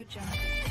Good job.